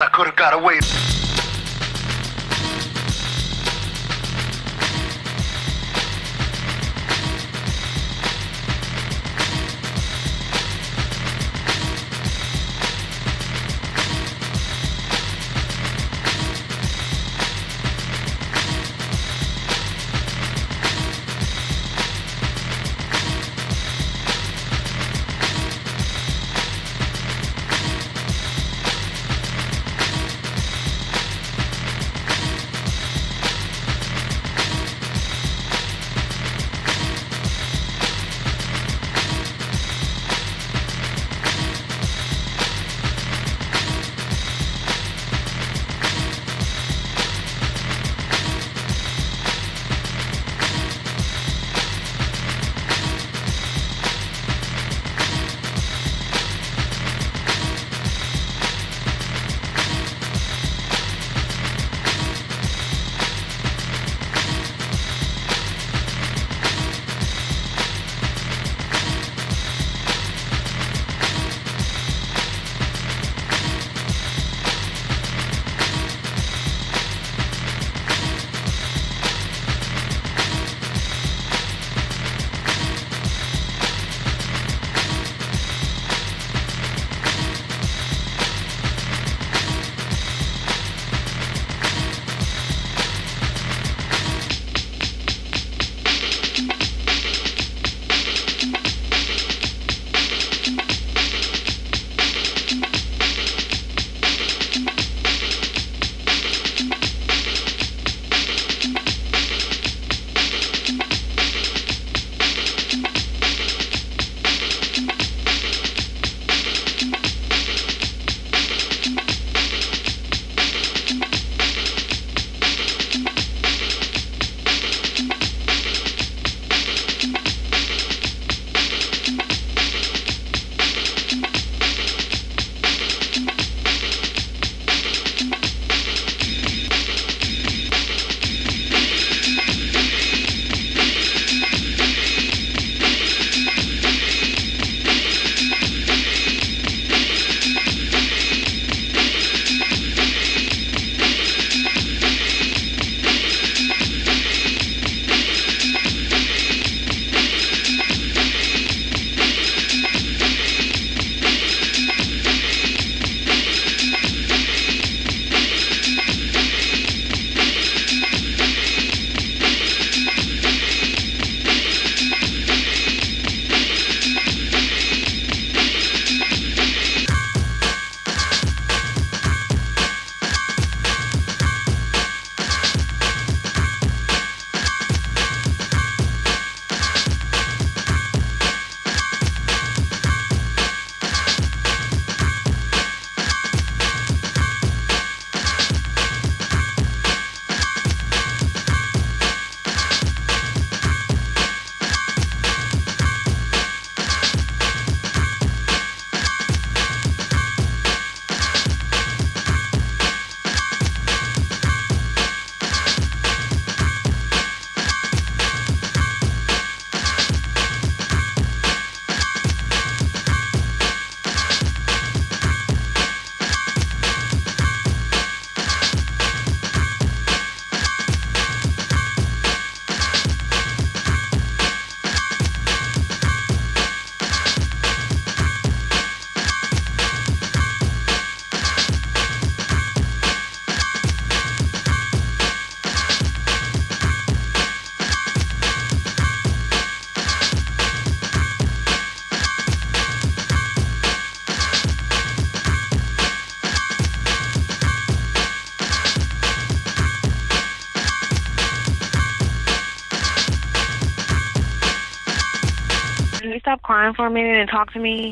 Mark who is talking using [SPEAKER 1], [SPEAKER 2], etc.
[SPEAKER 1] I could have got away.
[SPEAKER 2] Stop crying for a minute and talk to me?